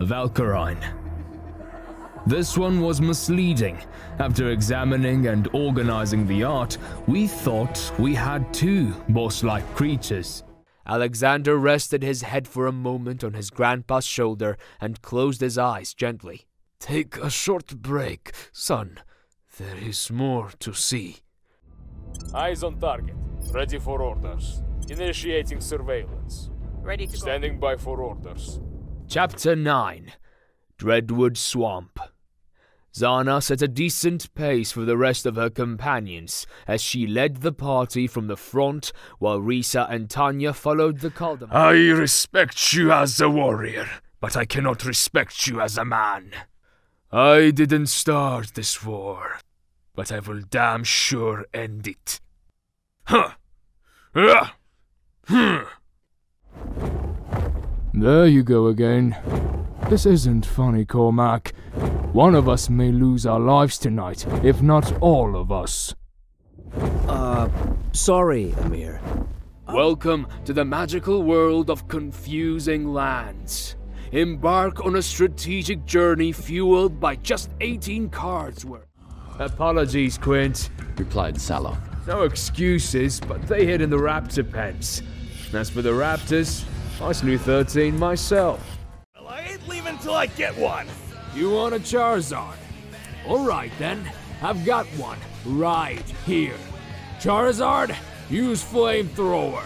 Valkyrine. This one was misleading. After examining and organizing the art, we thought we had two boss-like creatures. Alexander rested his head for a moment on his grandpa's shoulder and closed his eyes gently. Take a short break, son. There is more to see. Eyes on target. Ready for orders. Initiating surveillance. Ready to Standing by for orders. Chapter 9 Dreadwood Swamp. Zana set a decent pace for the rest of her companions as she led the party from the front while Risa and Tanya followed the Caldam. I respect you as a warrior, but I cannot respect you as a man. I didn't start this war, but I will damn sure end it. Huh. There you go again. This isn't funny, Cormac. One of us may lose our lives tonight, if not all of us. Uh, sorry, Amir. Welcome to the magical world of confusing lands. Embark on a strategic journey fueled by just 18 cards worth. Apologies, Quint. replied Sallow. No excuses, but they hid in the raptor pens. As for the raptors, I slew 13 myself. Well, I ain't leaving till I get one. You want a Charizard? Alright then, I've got one right here. Charizard, use Flamethrower.